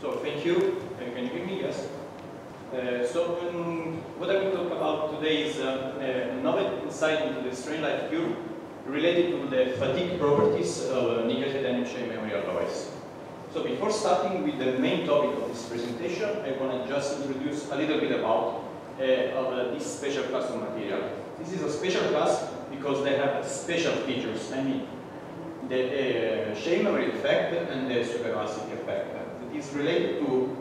So thank you. Uh, can you hear me? Yes. Uh, so um, what I will talk about today is uh, a novel insight into the strain life curve related to the fatigue properties of nickel titanium shape memory alloys. So before starting with the main topic of this presentation, I want to just introduce a little bit about uh, of uh, this special class of material. This is a special class because they have special features. I mean, the uh, memory effect and the superelasticity effect. It is related to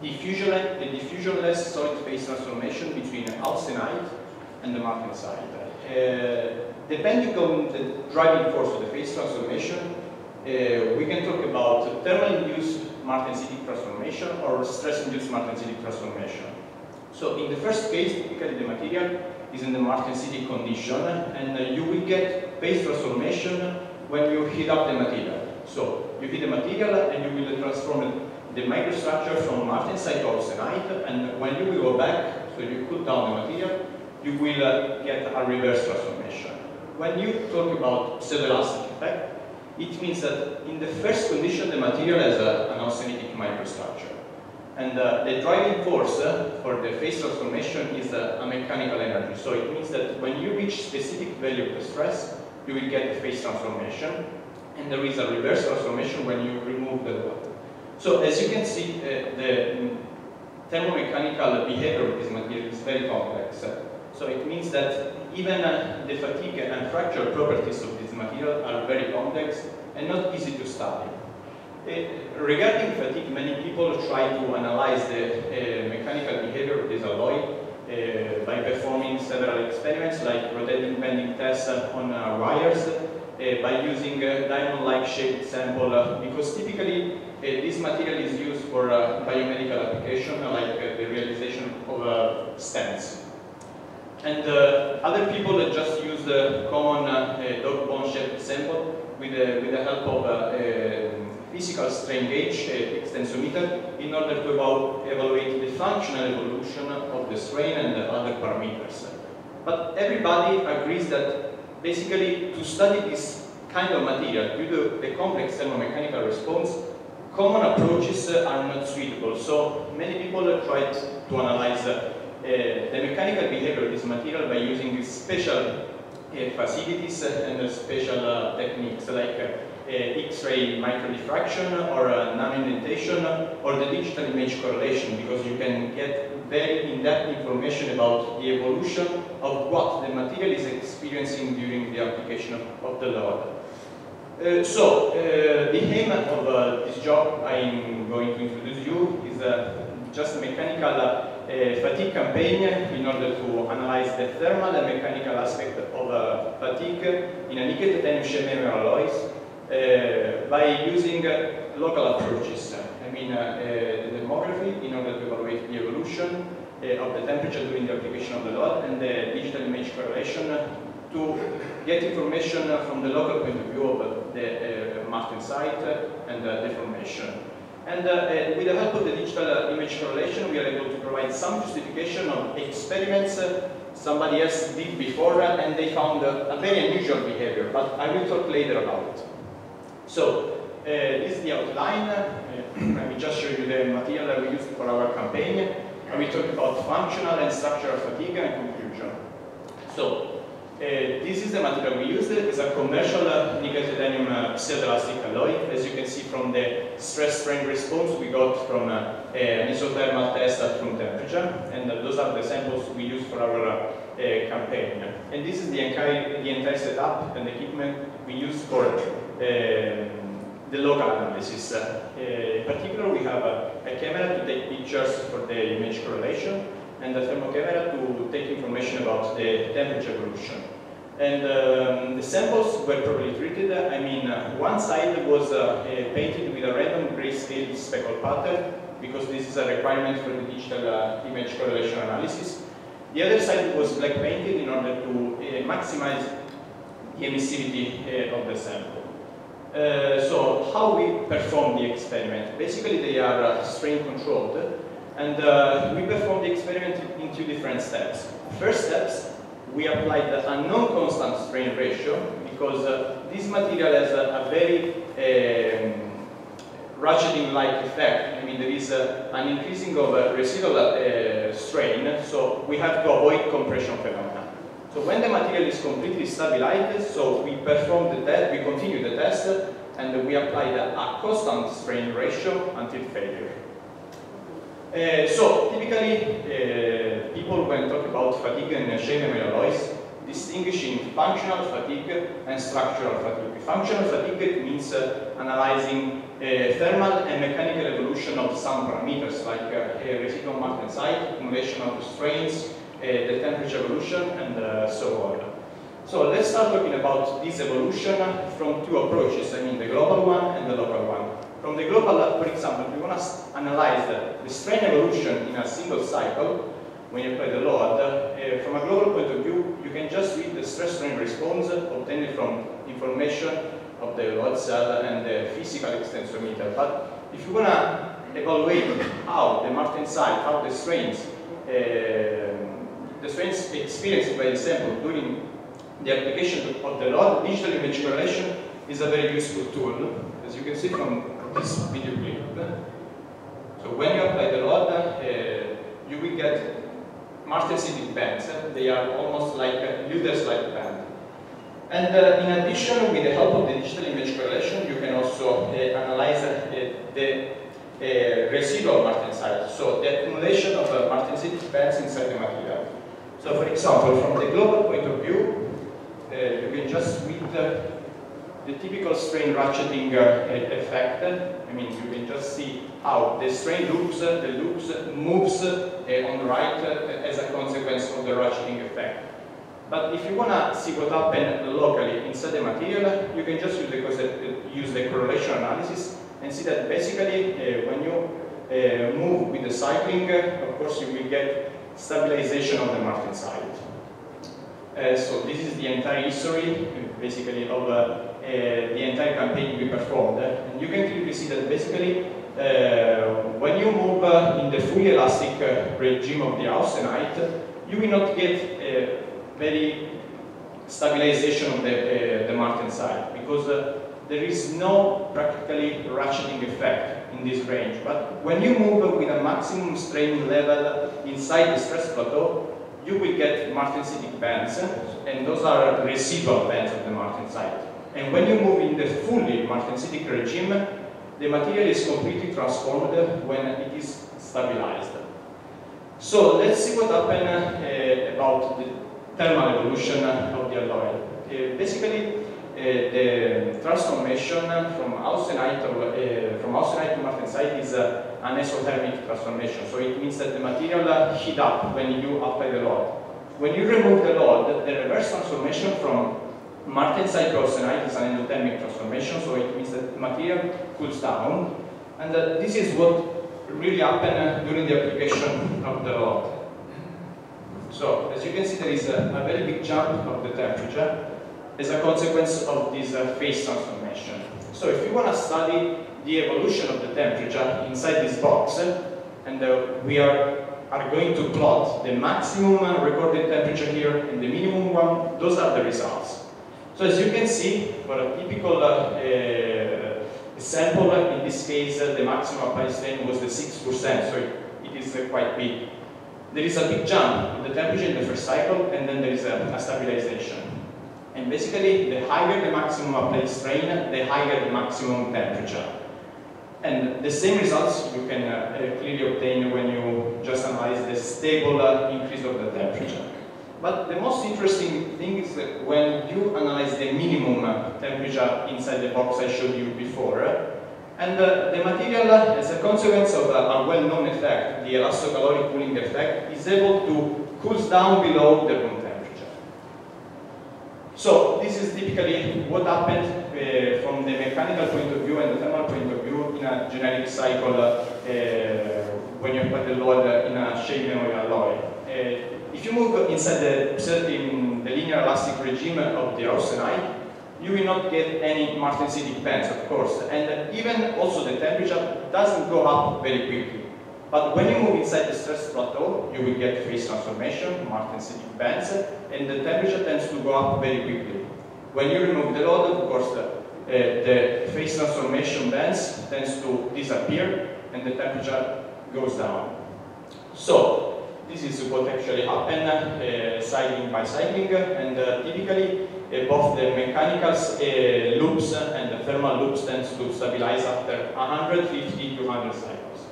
diffusion, the diffusionless solid phase transformation between austenite and the martensite. Uh, depending on the driving force of the phase transformation, uh, we can talk about thermal-induced martensitic transformation or stress-induced martensitic transformation. So in the first case, typically the material is in the martensitic condition, and uh, you will get phase transformation when you heat up the material. So you heat the material and you will transform the microstructure from martensite to austenite, and when you will go back, so you cool down the material, you will uh, get a reverse transformation. When you talk about pseudoelastic effect, it means that in the first condition the material has a, an austenitic microstructure. And uh, the driving force uh, for the phase transformation is uh, a mechanical energy. So it means that when you reach specific value of the stress, you will get the phase transformation. And there is a reverse transformation when you remove the. So as you can see, uh, the thermomechanical behavior of this material is very complex. So it means that even uh, the fatigue and fracture properties of this material are very complex and not easy to study. Uh, regarding fatigue, many people try to analyze the uh, mechanical behavior of this alloy uh, by performing several experiments like rotating bending tests on uh, wires by using diamond-like shaped sample because typically Uh, this material is used for uh, biomedical application uh, like the realization of stents. And uh, other people just use the common uh, dog bone shaped sample with the, with the help of a physical strain gauge extensometer in order to evaluate the functional evolution of the strain and the other parameters. But everybody agrees that basically to study this kind of material due to the complex thermomechanical response, common approaches are not suitable. So many people tried to analyze uh, the mechanical behavior of this material by using special uh, facilities and special techniques like X-ray microdiffraction or nano-indentation or the digital image correlation because you can get very in-depth information about the evolution of what the material is experiencing during the application of, of the load. Uh, so, uh, the aim of uh, this job I'm going to introduce you is just a mechanical fatigue campaign in order to analyze the thermal and mechanical aspect of fatigue in a shape memory alloys uh, by using uh, local approaches. I mean, uh, the thermography in order to evaluate the evolution of the temperature during the application of the load and the digital image correlation to get information from the local point of view of the martensite and the deformation. And uh, uh, with the help of the digital uh, image correlation, we are able to provide some justification of experiments somebody else did before, and they found a very unusual behavior, but I will talk later about it. So, this is the outline. I will just show you the material that we used for our campaign, and we talk about functional and structural fatigue and conclusion. So, uh, Eh, this is the material we used. Eh, it's a commercial eh, uh, nickel titanium uh, pseudoelastic alloy. As you can see from the stress strain response we got from uh, an isothermal test at room temperature. And those are the samples we used for our campaign. And this is the entire, the entire setup and equipment we used for the local analysis. in particular, we have a camera to take pictures for the image correlation and the thermocamera to take information about the temperature evolution. And um, the samples were properly treated. I mean, uh, one side was uh, painted with a random grayscale speckle pattern because this is a requirement for the digital uh, image correlation analysis. The other side was black painted in order to uh, maximize the emissivity uh, of the sample. Uh, so how we perform the experiment? Basically, they are strain controlled. And uh, we performed the experiment in two different steps. First steps, we applied a non-constant strain ratio because uh, this material has a, a very um, ratcheting-like effect. I mean, there is uh, an increasing of uh, residual uh, strain, so we have to avoid compression phenomena. So when the material is completely stabilized, so we perform the test, we continue the test, and we apply a constant strain ratio until failure. Uh, so typically, uh, people when talk about fatigue and shape alloys, distinguishing functional fatigue and structural fatigue. Functional fatigue means uh, analyzing thermal and mechanical evolution of some parameters like uh, residual martensite, accumulation of strains, the temperature evolution, and so on. So let's start talking about this evolution from two approaches, I mean the global one and the local one. From the global, for example, we want to analyze the strain evolution in a single cycle when you apply the load. Uh, from a global point of view, you can just read the stress strain response obtained from information of the load cell and the physical extensometer. But if you want to evaluate how the martensite, how the strains, uh, the strains experienced by the sample during the application of the load, digital image correlation is a very useful tool. As you can see from this video clip. So when you apply the load, uh, you will get martensitic bands. They are almost like a Lüders-like band. And uh, in addition, with the help of the digital image correlation, you can also uh, analyze uh, the uh, residual martensite, so the accumulation of uh, martensitic bands inside the material. So for example, from the global point of view, uh, you can just read the typical strain ratcheting uh, effect, I mean, you can just see how the strain loops, uh, the loops moves uh, on the right as a consequence of the ratcheting effect. But if you want to see what happened locally inside the material, you can just use the, use the correlation analysis and see that basically uh, when you uh, move with the cycling, uh, of course you will get stabilization of the martensite. so this is the entire history, basically, of Eh, the entire campaign we performed. And you can clearly see that basically uh, when you move uh, in the fully elastic regime of the austenite, you will not get a very stabilization of the, the martensite because there is no practically ratcheting effect in this range. But when you move with a maximum strain level inside the stress plateau, you will get martensitic bands, and those are residual bands of the martensite. And when you move in the fully martensitic regime, the material is completely transformed when it is stabilized. So let's see what happened uh, about the thermal evolution of the alloy. Uh, basically, uh, the transformation from austenite, uh, from austenite to martensite is uh, an exothermic transformation. So it means that the material heat up when you apply the load. When you remove the load, the reverse transformation from Martensite austenite is an endothermic transformation, so it means that material cools down. And uh, this is what really happened uh, during the application of the load. So, as you can see, there is a, a, very big jump of the temperature as a consequence of this uh, phase transformation. So, if you want to study the evolution of the temperature inside this box, and uh, we are, are going to plot the maximum recorded temperature here and the minimum one, those are the results. So as you can see, for a typical uh, uh, sample, in this case, uh, the maximum applied strain was the 6%, so it, it is quite big. There is a big jump in the temperature in the first cycle, and then there is a, a stabilization. And basically, the higher the maximum applied strain, the higher the maximum temperature. And the same results you can uh, clearly obtain when you just analyze the stable uh, increase of the temperature. But the most interesting thing is that when you analyze the minimum temperature inside the box I showed you before, and uh, the material, as a consequence of a well-known effect, the elastocaloric cooling effect, is able to cool down below the room temperature. So this is typically what happened uh, from the mechanical point of view and the thermal point of view in a generic cycle uh, when you put the load in a shape memory alloy. Uh, if you move inside the, in the linear elastic regime of the austenite, you will not get any martensitic bands, of course. And even also the temperature doesn't go up very quickly. But when you move inside the stress plateau, you will get phase transformation, martensitic bands, and the temperature tends to go up very quickly. When you remove the load, of course, uh, the phase transformation bands tends to disappear and the temperature goes down. So, this is what actually happens uh, cycling by cycling, and uh, typically uh, both the mechanical uh, loops and the thermal loops tend to stabilize after 150 to 100 cycles.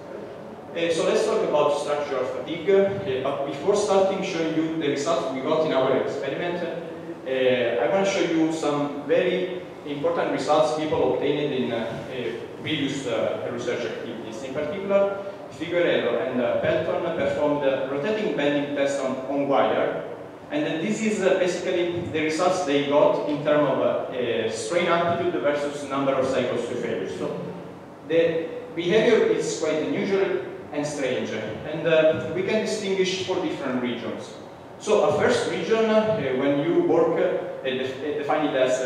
Uh, so let's talk about structural fatigue, uh, but before starting showing you the results we got in our experiment, I want to show you some very important results people obtained in previous research activities. In particular, Figueiredo and uh, Pelton performed a rotating bending test on, on wire. And this is uh, basically the results they got in terms of uh, strain amplitude versus number of cycles to failure. So the behavior is quite unusual and strange. And uh, we can distinguish four different regions. So a first region, uh, when you work, uh, define it as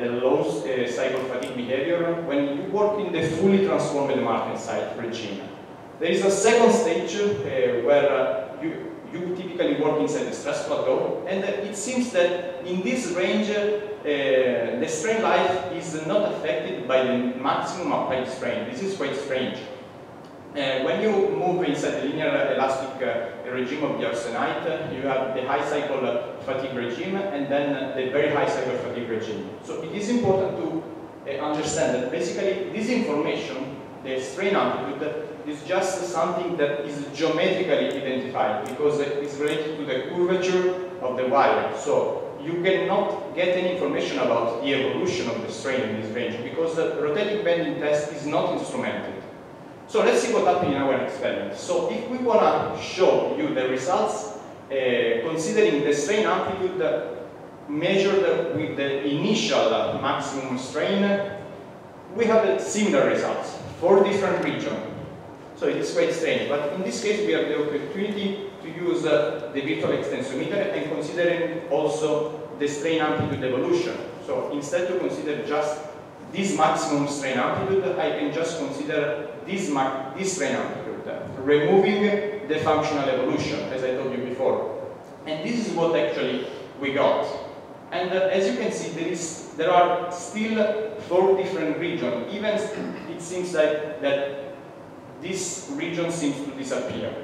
the low cycle fatigue behavior, when you work in the fully transformed Martensite regime. There is a second stage uh, where uh, you, you typically work inside the stress plateau, and uh, it seems that in this range, the strain life is not affected by the maximum applied strain. This is quite strange. Uh, when you move inside the linear elastic uh, regime of the austenite, you have the high cycle fatigue regime and then the very high cycle fatigue regime. So it is important to uh, understand that basically this information, the strain amplitude, is just something that is geometrically identified because it is related to the curvature of the wire. So you cannot get any information about the evolution of the strain in this range because the rotating bending test is not instrumented. So let's see what happened in our experiment. So if we want to show you the results uh, considering the strain amplitude measured with the initial maximum strain, we have similar results, for different regions. So it is quite strange. But in this case, we have the opportunity to use uh, the virtual extensometer and considering also the strain amplitude evolution. So instead to consider just this maximum strain amplitude, I can just consider this, this strain amplitude, removing the functional evolution, as I told you before. And this is what actually we got. And uh, as you can see, there, is, there are still four different regions. Even it seems like that this region seems to disappear.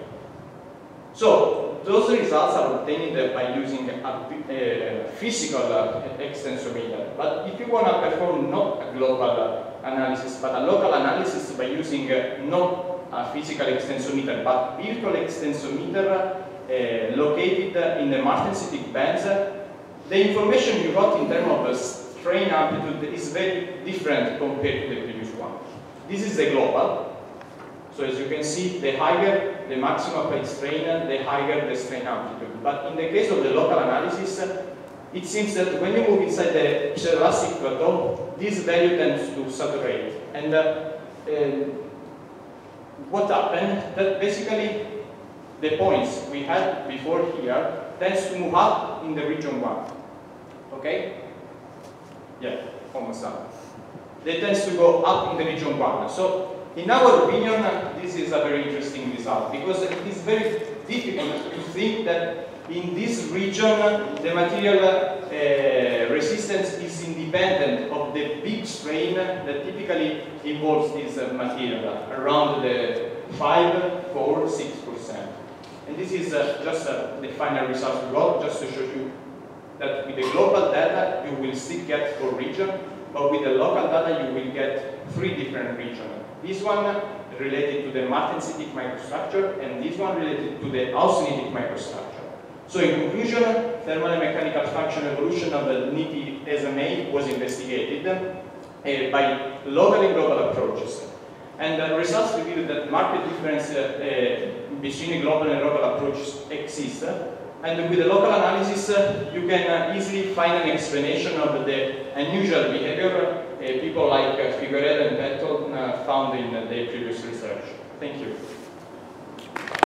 So those results are obtained by using a, a physical uh, extensometer. But if you want to perform not a global analysis, but a local analysis by using uh, not a physical extensometer, but virtual extensometer uh, located in the martensitic bands, the information you got in terms of strain amplitude is very different compared to the previous one. This is the global, so as you can see, the higher the maximum applied strain, the higher the strain amplitude. But in the case of the local analysis, it seems that when you move inside the pseudoelastic plateau, this value tends to saturate. And uh, uh, what happened? That basically the points we had before here tends to move up in the region 1. Okay? Yeah, almost done. They tends to go up in the region 1. So in our opinion, this is a very interesting result because it is very difficult to think that in this region the material uh, resistance is independent of the big strain that typically involves this uh, material around the 5, 4, 6%. And this is uh, just uh, the final result we got, just to show you that with the global data you will still get four region, but with the local data you will get three different regions. This one related to the martensitic microstructure, and this one related to the austenitic microstructure. So in conclusion, thermal and mechanical function evolution of the NITI SMA was investigated uh, by local and global approaches. And the results revealed that marked difference uh, uh, between global and local approaches exist. And with the local analysis, uh, you can uh, easily find an explanation of the unusual behavior Uh, people like uh, Figueiredo and Pelton uh, found in their previous research. Thank you.